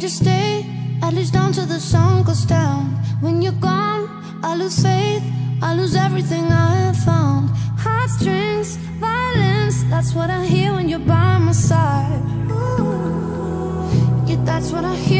Won't you stay? At least until the sun goes down. When you're gone, I lose faith. I lose everything I have found. Heartstrings, violence That's what I hear when you're by my side. Ooh, Yeah, that's what I hear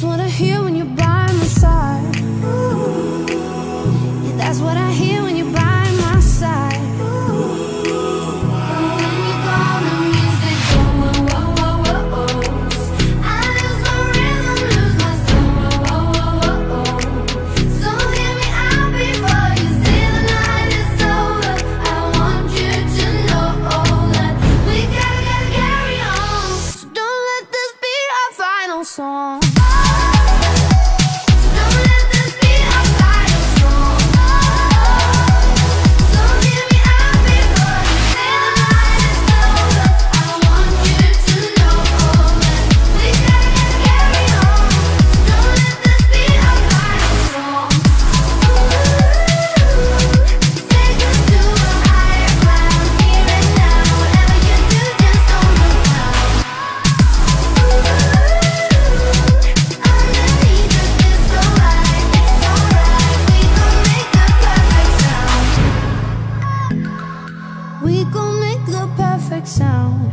That's what I hear when you're by my side. Yeah, that's what I hear. perfect sound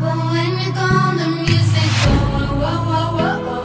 But when you're gone, the music goes whoa, whoa, whoa, whoa.